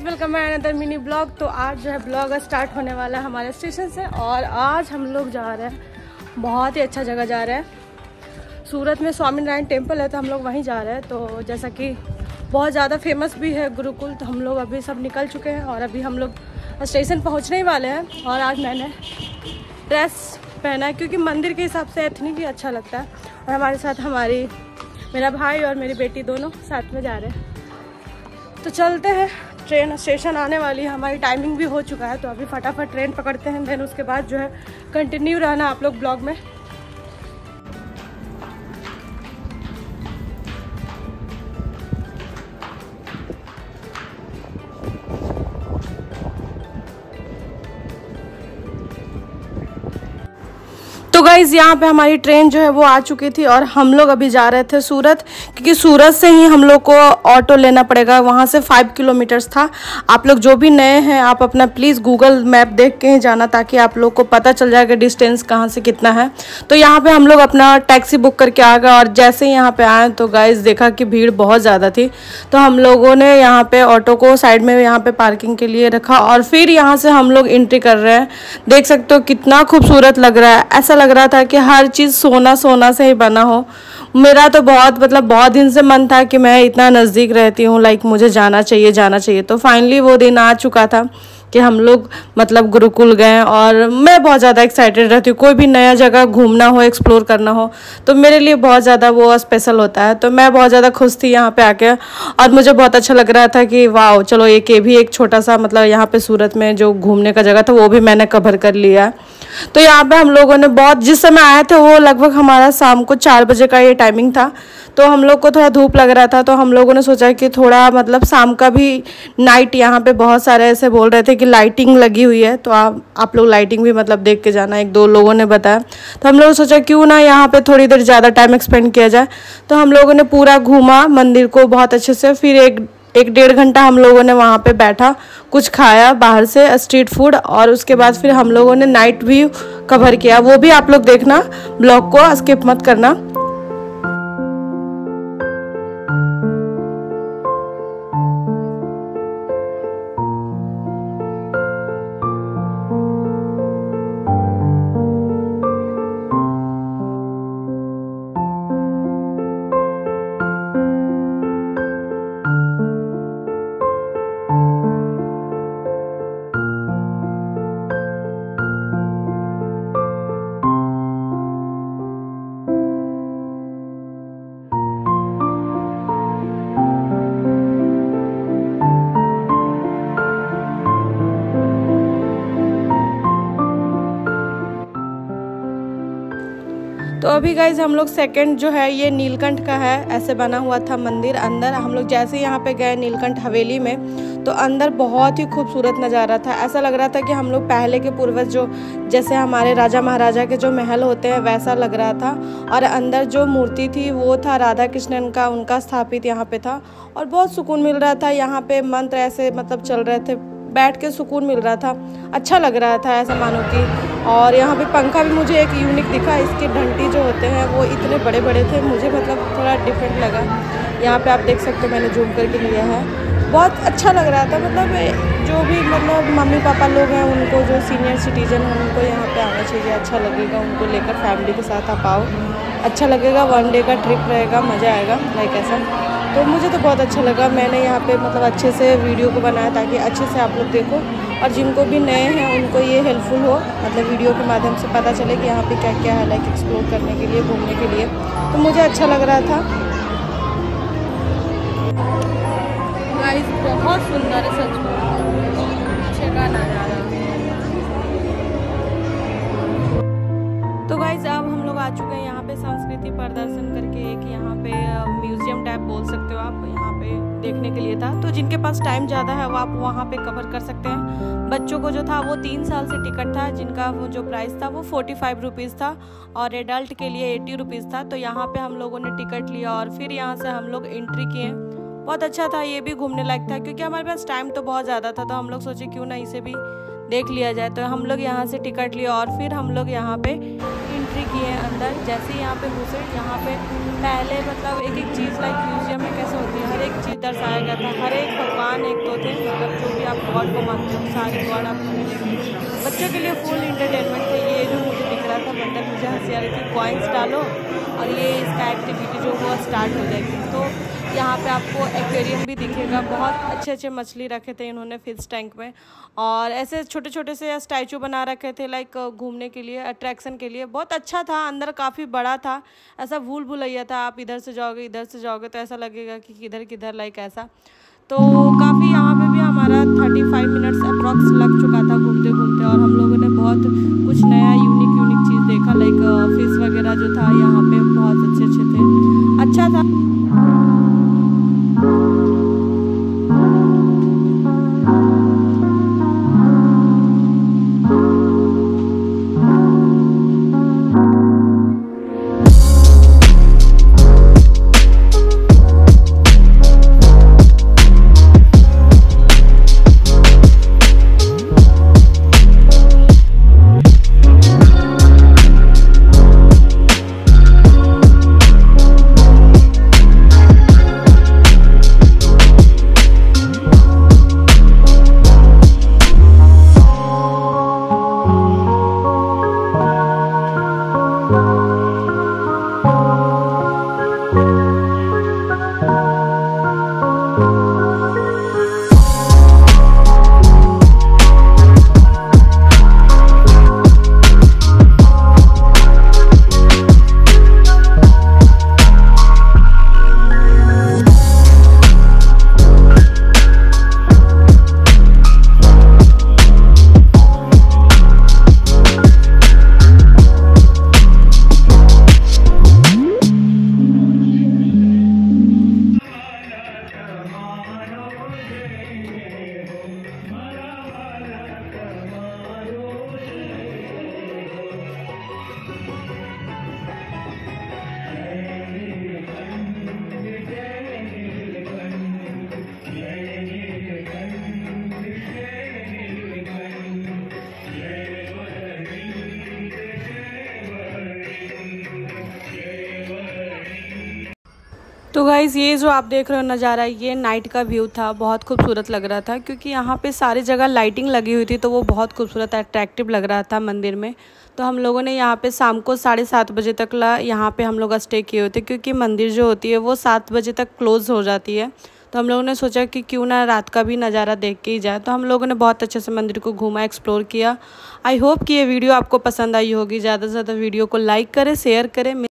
Welcome है another mini blog तो आज जो है ब्लॉग स्टार्ट होने वाला है हमारे स्टेशन से और आज हम लोग जा रहे हैं, बहुत ही अच्छा जगह जा रहे हैं। सूरत में स्वामी नारायण टेंपल है तो हम लोग वहीं जा रहे हैं। तो जैसा कि बहुत ज़्यादा फ़ेमस भी है गुरुकुल तो हम लोग अभी सब निकल चुके हैं और अभी हम लोग स्टेशन पहुँचने ही वाले हैं। और आज मैंने ड्रेस पहना है क्योंकि मंदिर के हिसाब से एथनिक ही अच्छा लगता है। और हमारे साथ हमारी, मेरा भाई और मेरी बेटी दोनों साथ में जा रहे हैं। तो चलते हैं। ट्रेन स्टेशन आने वाली है, हमारी टाइमिंग भी हो चुका है तो अभी फटाफट ट्रेन पकड़ते हैं देन उसके बाद जो है कंटिन्यू रहना आप लोग ब्लॉग में। तो गाइज़ यहाँ पे हमारी ट्रेन जो है वो आ चुकी थी और हम लोग अभी जा रहे थे सूरत, क्योंकि सूरत से ही हम लोग को ऑटो लेना पड़ेगा। वहाँ से फाइव किलोमीटर्स था। आप लोग जो भी नए हैं, आप अपना प्लीज़ गूगल मैप देख के ही जाना ताकि आप लोग को पता चल जाएगा डिस्टेंस कहाँ से कितना है। तो यहाँ पर हम लोग अपना टैक्सी बुक करके आ गए और जैसे ही यहाँ पर आए तो गाइज़ देखा कि भीड़ बहुत ज़्यादा थी। तो हम लोगों ने यहाँ पर ऑटो को साइड में यहाँ पर पार्किंग के लिए रखा और फिर यहाँ से हम लोग एंट्री कर रहे हैं। देख सकते हो कितना खूबसूरत लग रहा है। ऐसा लग रहा था कि हर चीज़ सोना सोना से ही बना हो। मेरा तो बहुत मतलब बहुत दिन से मन था कि मैं इतना नज़दीक रहती हूँ लाइक मुझे जाना चाहिए जाना चाहिए। तो फाइनली वो दिन आ चुका था कि हम लोग मतलब गुरुकुल गए और मैं बहुत ज़्यादा एक्साइटेड रहती हूँ। कोई भी नया जगह घूमना हो एक्सप्लोर करना हो तो मेरे लिए बहुत ज़्यादा वो स्पेशल होता है। तो मैं बहुत ज़्यादा खुश थी यहाँ पे आके और मुझे बहुत अच्छा लग रहा था कि वाह चलो एक ये भी एक छोटा सा मतलब यहाँ पे सूरत में जो घूमने का जगह था, वो भी मैंने कवर कर लिया। तो यहाँ पे हम लोगों ने बहुत, जिस समय आए थे वो लगभग हमारा शाम को चार बजे का ये टाइमिंग था। तो हम लोग को थोड़ा धूप लग रहा था तो हम लोगों ने सोचा कि थोड़ा मतलब शाम का भी नाइट यहाँ पे बहुत सारे ऐसे बोल रहे थे कि लाइटिंग लगी हुई है तो आप आप लोग लाइटिंग भी मतलब देख के जाना, एक दो लोगों ने बताया। तो हम लोग सोचा क्यों ना यहाँ पे थोड़ी देर ज़्यादा टाइम एक्सपेंड किया जाए। तो हम लोगों ने पूरा घूमा, मंदिर को बहुत अच्छे से, फिर एक एक डेढ़ घंटा हम लोगों ने वहाँ पे बैठा, कुछ खाया बाहर से स्ट्रीट फ़ूड और उसके बाद फिर हम लोगों ने नाइट व्यू कवर किया। वो भी आप लोग देखना ब्लॉग को स्किप मत करना। अभी गाइज़ हम लोग सेकंड जो है, ये नीलकंठ का है, ऐसे बना हुआ था मंदिर अंदर। हम लोग जैसे यहाँ पे गए नीलकंठ हवेली में तो अंदर बहुत ही खूबसूरत नज़ारा था। ऐसा लग रहा था कि हम लोग पहले के पूर्वज जो, जैसे हमारे राजा महाराजा के जो महल होते हैं, वैसा लग रहा था। और अंदर जो मूर्ति थी, वो था राधा कृष्णन का, उनका स्थापित यहाँ पे था। और बहुत सुकून मिल रहा था। यहाँ पे मंत्र ऐसे मतलब चल रहे थे बैठ के सुकून मिल रहा था। अच्छा लग रहा था, ऐसा मानो कि। और यहाँ पे पंखा भी मुझे एक यूनिक दिखा, इसके घंटी जो होते हैं, वो इतने बड़े बड़े थे, मुझे मतलब थोड़ा डिफरेंट लगा। यहाँ पे आप देख सकते हो, मैंने जूम करके लिया है। बहुत अच्छा लग रहा था मतलब जो भी मतलब मम्मी पापा लोग हैं, उनको जो सीनियर सिटीजन हैं, उनको यहाँ पे आना चाहिए अच्छा लगेगा, उनको लेकर फैमिली के साथ आप आओ। अच्छा लगेगा वन डे का ट्रिप रहेगा, मज़ा आएगा लाइक ऐसा। तो मुझे तो बहुत अच्छा लगा। मैंने यहाँ पे मतलब अच्छे से वीडियो को बनाया ताकि अच्छे से आप लोग देखो। और जिनको भी नए हैं उनको ये हेल्पफुल हो मतलब वीडियो के माध्यम से पता चले कि यहाँ पे क्या क्या है लाइक एक्सप्लोर करने के लिए घूमने के लिए। तो मुझे अच्छा लग रहा था। गाइस बहुत सुंदर है सच में। का नज़ारा तो गाइज़ अब हम लोग आ चुके हैं यहाँ पे संस्कृति प्रदर्शन करके एक यहाँ पे बोल सकते हो आप, यहाँ पे देखने के लिए था। तो जिनके पास टाइम ज़्यादा है, वो आप वहाँ पे कवर कर सकते हैं। बच्चों को जो था, वो तीन साल से टिकट था, जिनका वो जो प्राइस था, वो फोर्टी फाइव रुपीज़ था और एडल्ट के लिए एटी रुपीज़ था। तो यहाँ पे हम लोगों ने टिकट लिया और फिर यहाँ से हम लोग एंट्री किए। बहुत अच्छा था, ये भी घूमने लायक था, क्योंकि हमारे पास टाइम तो बहुत ज़्यादा था तो हम लोग सोचे क्यों ना इसे भी देख लिया जाए। तो हम लोग यहाँ से टिकट लिए और फिर हम लोग यहाँ पे एंट्री है अंदर। जैसे यहाँ पे घुसे यहाँ पे पहले मतलब एक एक चीज़ लाइक म्यूज़ियम में कैसे होती है? हर एक चीज़ दर्शाया गया था। हर एक भगवान एक तो थे मतलब जो भी आप गॉड को मानते हो, सारे गॉड आपको मिलेंगे बच्चों के लिए फुल इंटरटेनमेंट थे। ये जो मुझे दिख रहा था मतलब मुझे हँसी आ रही थी। कॉइन्स डालो और ये इसका एक्टिविटी जो हुआ स्टार्ट हो जाएगी। तो यहाँ पे आपको एक्वेरियम भी दिखेगा। बहुत अच्छे अच्छे मछली रखे थे इन्होंने फ़िश टैंक में। और ऐसे छोटे छोटे से स्टैचू बना रखे थे लाइक घूमने के लिए अट्रैक्शन के लिए। बहुत अच्छा था, अंदर काफ़ी बड़ा था। ऐसा भूल भूलैया था, आप इधर से जाओगे, इधर से जाओगे तो ऐसा लगेगा कि किधर किधर लाइक ऐसा। तो काफ़ी यहाँ पे भी हमारा थर्टी फाइव मिनट्स अप्रॉक्स लग चुका था घूमते घूमते और हम लोगों ने बहुत कुछ नया यूनिक यूनिक चीज़ देखा लाइक फ़िश वगैरह जो था, यहाँ पे बहुत अच्छे अच्छे थे। अच्छा था। तो गाइज़ ये जो आप देख रहे हो नज़ारा, ये नाइट का व्यू था, बहुत खूबसूरत लग रहा था, क्योंकि यहाँ पे सारी जगह लाइटिंग लगी हुई थी तो वो बहुत खूबसूरत अट्रैक्टिव लग रहा था मंदिर में। तो हम लोगों ने यहाँ पे शाम को साढ़े सात बजे तक ला, यहाँ पे हम लोग स्टे किए हुए थे, क्योंकि मंदिर जो होती है, वो सात बजे तक क्लोज़ हो जाती है। तो हम लोगों ने सोचा कि क्यों ना रात का भी नज़ारा देख के ही जाए। तो हम लोगों ने बहुत अच्छे से मंदिर को घूमा एक्सप्लोर किया। आई होप कि ये वीडियो आपको पसंद आई होगी। ज़्यादा से ज़्यादा वीडियो को लाइक करें शेयर करें।